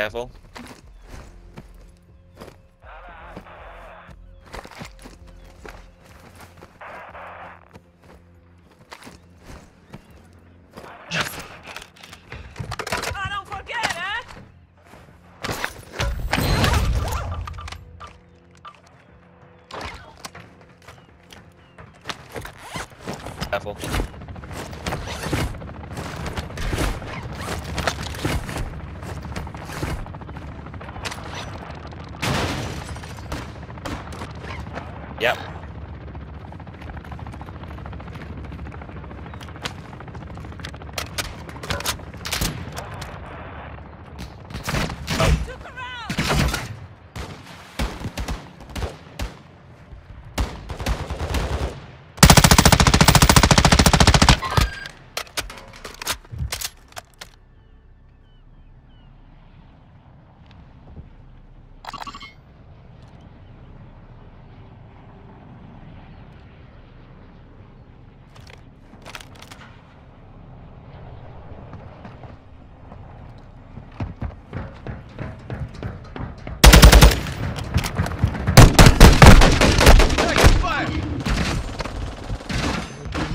Careful. I don't forget, eh? Careful. Yep.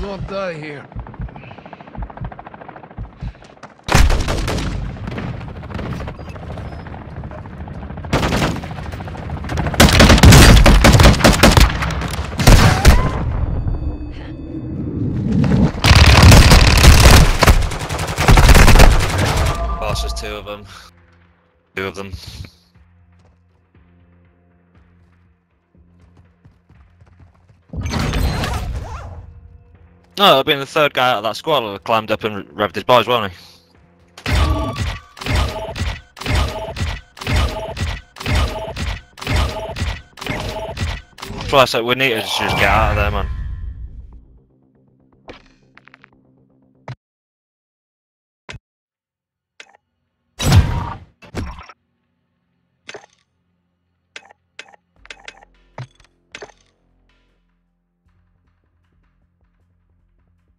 We won't die here. Boss, there's two of them. Two of them. Oh, no, it'll been the third guy out of that squad who climbed up and revved his boys, won't he? Plus, like, we need to just get out of there, man.